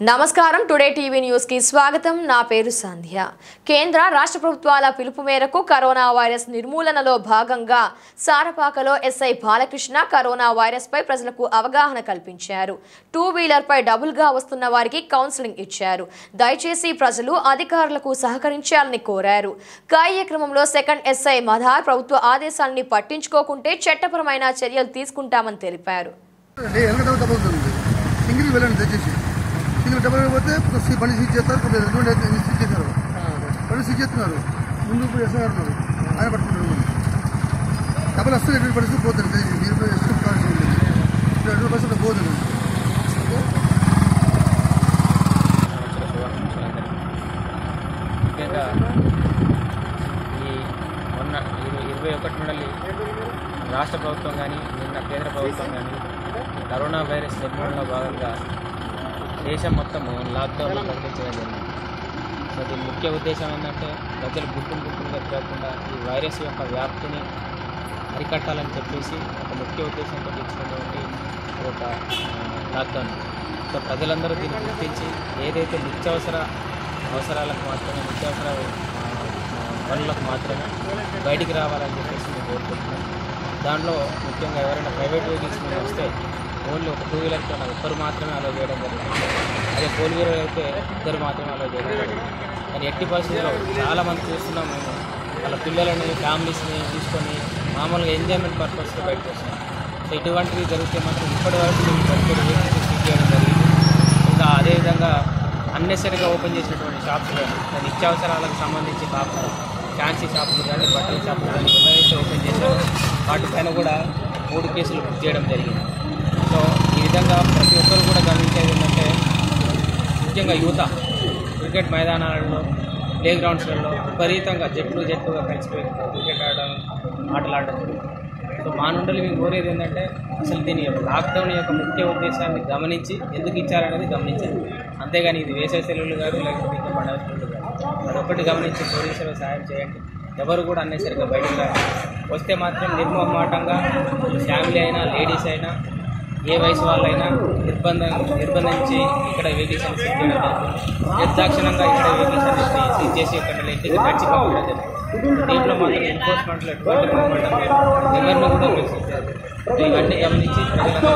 నమస్కారం today TV న్యూస్కి స్వాగతం నా పేరు సంధ్య కేంద్ర రాష్ట్ర ప్రభుత్వాల పిలుపు మేరకు కరోనా వైరస్ నిర్మూలనలో భాగంగా సారపాకలో ఎస్ఐ బాలకృష్ణ కరోనా వైరస్ పై ప్రజలకు అవగాహన కల్పించారు టూ వీలర్ పై డబుల్గా వస్తున్న వారికి కౌన్సిలింగ్ ఇచ్చారు దయచేసి ప్రజలు అధికారులకు సహకరించాలని కోరారు కార్యక్రమంలో సెకండ్ ఎస్ఐ మధార్ ప్రభుత్వ ఆదేశాలని పట్టించుకోకుంటే చట్టపరమైన చర్యలు తీసుకుంటామని తెలిపారు సింగిల్ దయచేసి సింగిల్ డబ్బులు పోతే సి- బండి సీజ్ చేస్తారు కొద్దిగా రెండు అయితే సీజ్ చేశారు. బండి సీజ్ చేస్తున్నారు. ముందు ఇప్పుడు ఎస్ఆర్ ఉన్నారు. ఆయన పట్టుకుంటారు ముందు. వస్తే ఎటువంటి పరిస్థితి పోతుంది మీరు కూడా ఎస్కేప్ కావాల్సి ఎటువంటి పరిస్థితి పోతుంది ముఖ్యంగా ఈ మొన్న ఇరవై ఒకటి నుండి రాష్ట్ర ప్రభుత్వం కానీ నిన్న కేంద్ర ప్రభుత్వం కానీ కరోనా వైరస్ నిర్మూలనలో భాగంగా దేశం మొత్తము లాక్డౌన్ ప్రకటించడం జరిగింది. సో దీని ముఖ్య ఉద్దేశం ఏంటంటే ప్రజలు గుంపులు గుంపులుగా తిరగకుండా ఈ వైరస్ యొక్క వ్యాప్తిని అరికట్టాలని చెప్పేసి ఒక ముఖ్య ఉద్దేశంతో ఇచ్చినటువంటి ఒక లాక్డౌన్ సో ప్రజలందరూ దీన్ని గుర్తించి ఏదైతే నిత్యావసర అవసరాలకు మాత్రమే నిత్యావసర పనులకు మాత్రమే బయటికి రావాలని చెప్పేసి మేము దాంట్లో ముఖ్యంగా ఎవరైనా ప్రైవేట్ వెహికల్స్ మీద వస్తే ఓన్లీ ఒక టూ వీలర్ కన్నా ఒక్కరు మాత్రమే అలో చేయడం జరుగుతుంది అదే ఫోర్ వీలర్ అయితే ఇద్దరు మాత్రమే అలో చేయడం జరుగుతుంది కానీ ఎట్టి పరిస్థితుల్లో చాలామంది చూస్తున్నాం మేము. వాళ్ళ పిల్లలని ఫ్యామిలీస్ని తీసుకొని మామూలుగా ఎంజాయ్మెంట్ పర్పస్లో బయటకు వస్తున్నాం. సో ఇటువంటివి జరిగితే మాత్రం ఇప్పటి వరకు మేము పదిహేడు వెహికల్స్ చేయడం జరిగింది. ఇంకా అదేవిధంగా అన్నెసరిగా ఓపెన్ చేసినటువంటి షాప్స్ కానీ దాని నిత్యావసరాలకు సంబంధించి కాకుండా ఫ్యాన్సీ షాపులు కానీ బట్టల షాపులు కానీ వాటిపైన కూడా మూడు కేసులు బుక్ చేయడం జరిగింది. సో ఈ విధంగా ప్రతి ఒక్కరు కూడా గమనించేది ఏంటంటే ముఖ్యంగా యువత క్రికెట్ మైదానాలలో ప్లే గ్రౌండ్స్లలో విపరీతంగా జట్లు జట్టుగా కలిసిపోయి క్రికెట్ ఆడడం ఆటలు ఆడడం సో మా నుండి మేము కోరేది ఏంటంటే అసలు దీని యొక్క లాక్డౌన్ యొక్క ముఖ్య ఉద్దేశాన్ని గమనించి ఎందుకు ఇచ్చారనేది గమనించాలి అంతేగాని ఇది వేసవి సెలవులు కాదు లేకపోతే ఇంకా సెలవులు కాదు. అదొకటి గమనించి పోలీసులు సాయం చేయండి. ఎవరు కూడా అన్నసరిగా బయటకు రారు. వస్తే మాత్రం నిర్మమాటంగా ఫ్యామిలీ అయినా లేడీస్ అయినా ఏ వయసు వాళ్ళైనా నిర్బంధం నిర్బంధించి ఇక్కడ వెహికల్స్ అని సీజ్ చేయడం నిర్దాక్షిణంగా ఇక్కడ వెహికల్స్ అనేది సీజ్ చేసి ఇక్కడ ఇంటికి నడిచి పంపడం జరుగుతుంది. దీంట్లో మాత్రం ఎన్ఫోర్స్మెంట్లో ఎటువంటి మొహమాటం లేదు. ఎవరిని కూడా ఉపేక్షించారు ఇవన్నీ గమనించి ప్రజలందరూ